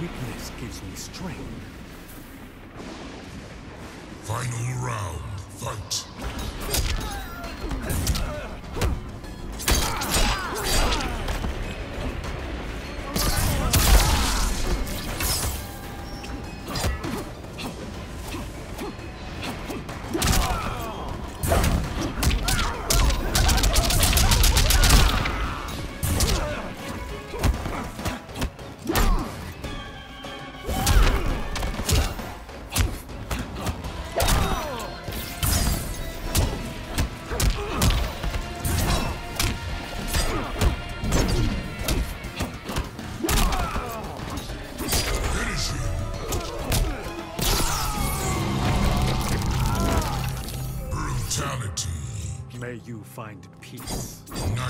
Weakness gives me strength. Final round, fight. Brutality. May you find peace. Wins.